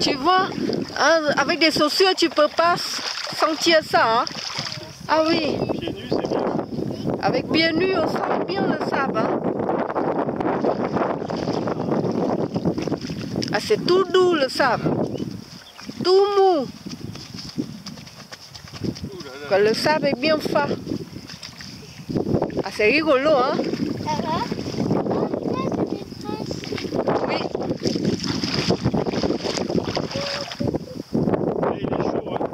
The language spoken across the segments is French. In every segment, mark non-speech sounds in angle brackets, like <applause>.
Tu vois, hein, avec des chaussures, tu peux pas sentir ça. Hein? Ah oui. C'est bien. Avec pieds nus, on sent bien le sable. Hein? Ah, c'est tout doux le sable. Tout mou. Quand le sable est bien fin. Ah, c'est rigolo, hein? Va Oh, là, c'est des traces. Oui. Et il est chaud. Hein.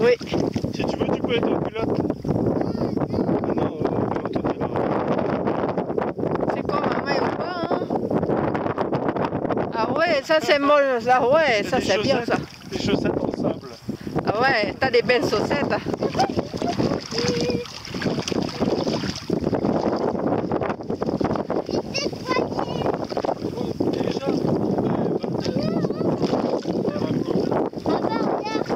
Oui. Si tu veux, tu peux être culotte. Ah non, euh. C'est comme un maillot bain, hein? Ah ouais, ça c'est molle. Ça, ouais, ça c'est bien ça. Des chaussettes en sable. Ah ouais, t'as des belles chaussettes. <laughs> hein. Déjà Papa, regarde.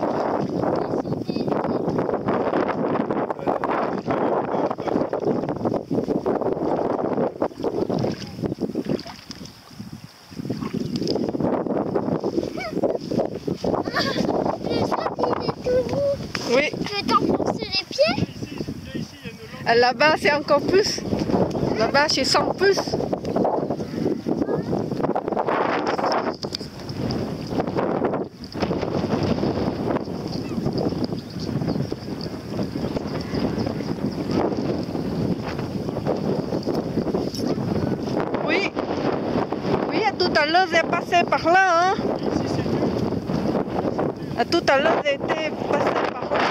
Le sable, il est tout veux t'enfoncer les pieds Ah, Là-bas, c'est encore plus. Là-bas, je sens plus. Oui. Oui, à tout à l'heure, j'ai passé par là. Hein. C'est. À tout à l'heure, j'ai été passé par là.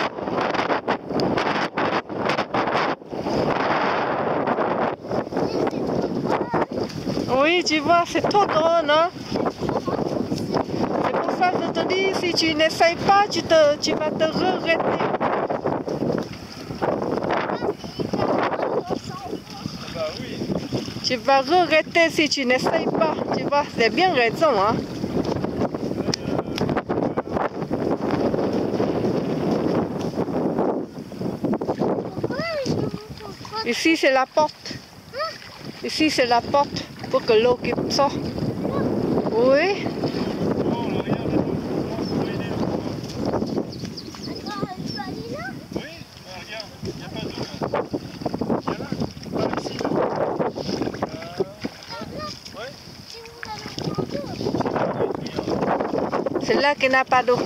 Oui, tu vois, c'est trop drôle, hein C'est pour ça que je te dis, si tu n'essayes pas, tu, te, tu vas te regretter. Tu vas regretter si tu n'essayes pas, tu vois, c'est bien raison, hein Ici, c'est la porte. Ici, c'est la porte pour que l'eau qui sort. Oui, Oh, là, regarde, on va aider le courant. Oui, bah, regarde, il n'y a pas d'eau là. Il y a là, par ici là. Euh, ouais. c'est là qu'il n'y a pas d'eau.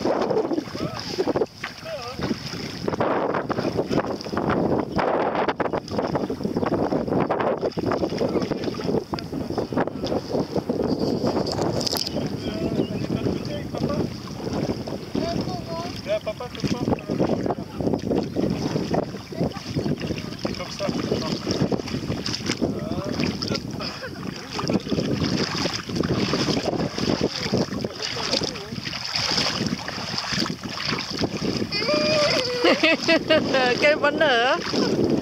Là, papa, fais pas. Comme ça. Quel bonheur Mais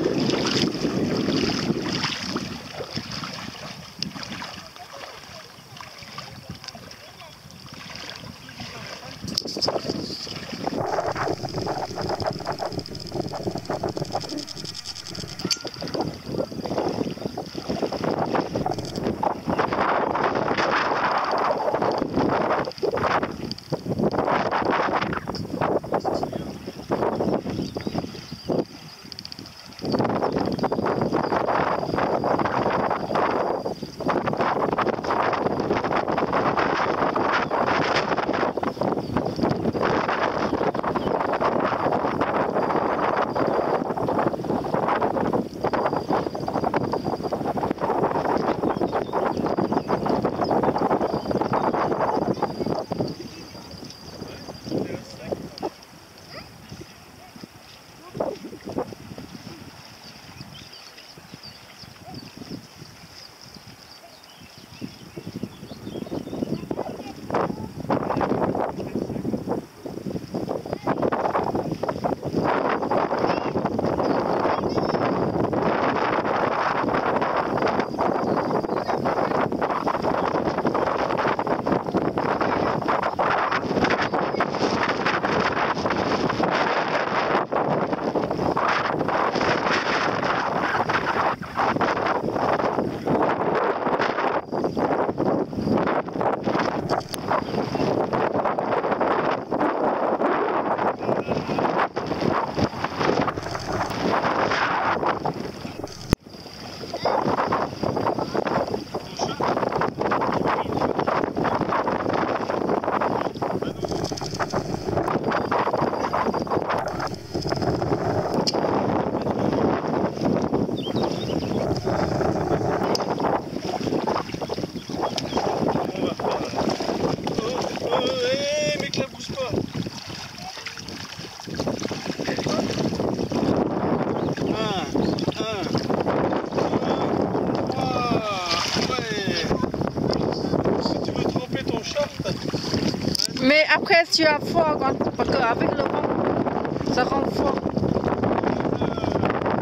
après, tu as quand, parce qu'avec le vent, ça rend froid.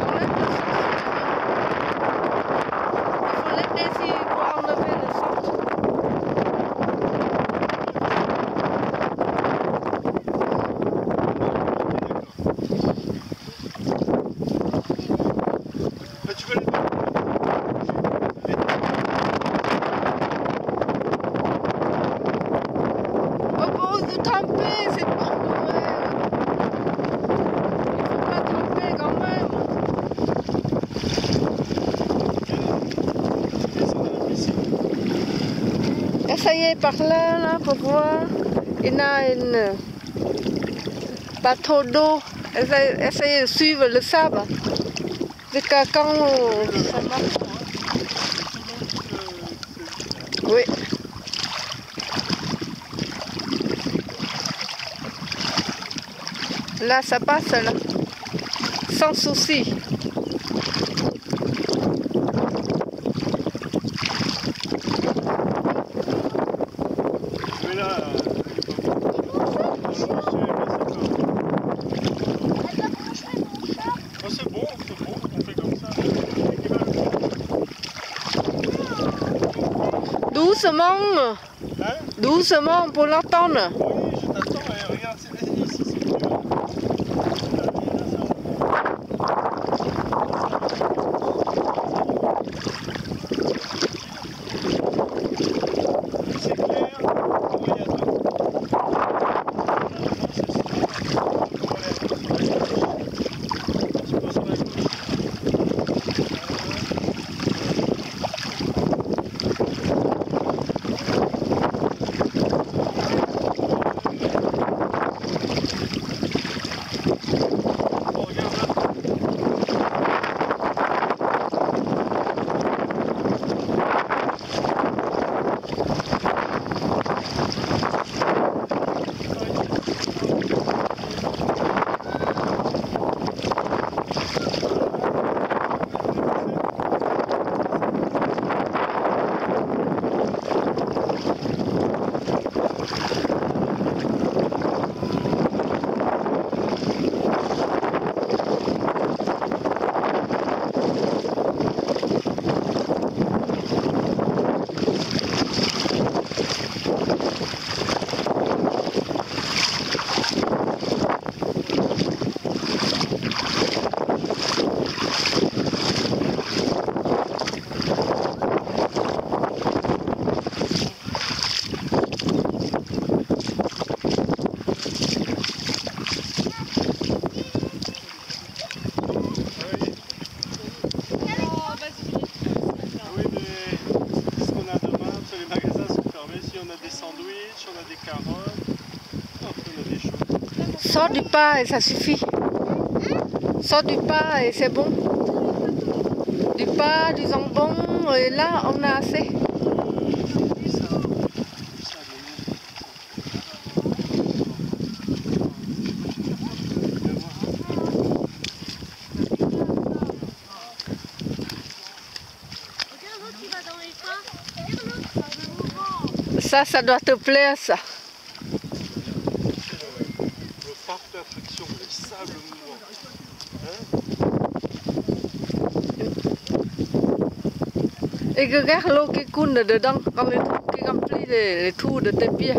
Enlève le sang, Il faut l'été ici pour enlever le sang. Bah, tu veux les Bon, de tremper, c'est pas Noël. Il faut pas tremper quand même. descendre à la piscine. Essayez par là, là, pour voir. Il y a une bateau d'eau. Essayez, essayez de suivre le sable. Jusqu'à quand ça marche. Oui. Là, ça passe, là. Sans souci. Doucement. Hein Doucement pour l'entendre. Si on a des sandwichs, on a des carottes, on a des choses. Sors du pas et ça suffit. Sors du pas et c'est bon. Du pas, du jambon, et là on a assez. Ça, ça doit te plaire ça. Le parc d'attraction, le sable mouvant. Et regarde l'eau qui coule dedans, comme les trous qui remplissent les, les trous de tes pieds.